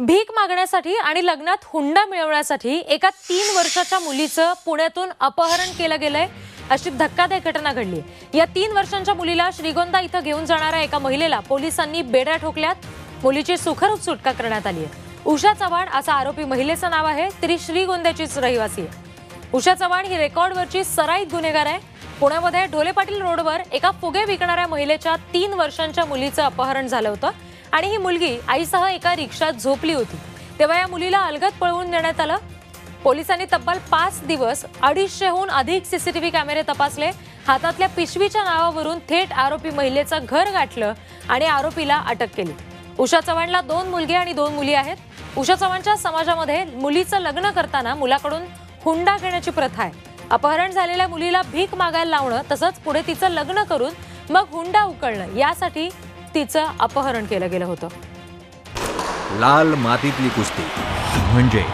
भीक मागण्यासाठी आणि लग्नात हुंडा मिळवण्यासाठी एका तीन वर्षाच्या मुलीचं पुण्यातून अपहरण केलं गेलंय. अशी धक्कादायक घटना घडली. या तीन वर्षांच्या मुलीला श्रीगोंदा इथं घेऊन जाणाऱ्या एका महिलेला पोलिसांनी बेड्या ठोकल्यात. मुलीची सुखरूप सुटका करण्यात आली आहे. उषा चव्हाण असा आरोपी महिलेचं नाव आहे तरी श्रीगोंद्याचीच रहिवासी आहे. उषा चव्हाण ही रेकॉर्डवरची सराईत गुन्हेगार आहे. पुण्यामध्ये ढोले पाटील रोडवर एका फुगे विकणाऱ्या महिलेच्या तीन वर्षांच्या मुलीचं अपहरण झालं होतं. आणि ही मुलगी आईसह एका रिक्षात झोपली होती. तेव्हा या मुलीला अलगत पळवून देण्यात आलं. पोलिसांनी तब्बल पाच दिवस अडीचशेहून अधिक सीसीटीव्ही कॅमेरे तपासले. हातातल्या पिशवीच्या नावावरून थेट आरोपी महिलेचं घर गाठलं आणि आरोपीला अटक केली. उषा चव्हाणला दोन मुलगे आणि दोन मुली आहेत. उषा चव्हाणच्या समाजामध्ये मुलीचं लग्न करताना मुलाकडून हुंडा घेण्याची प्रथा आहे. अपहरण झालेल्या मुलीला भीक मागायला लावणं तसंच पुढे तिचं लग्न करून मग हुंडा उकळणं यासाठी तिचं अपहरण केलं गेलं होतं. लाल मातीतली कुस्ती. म्हणजे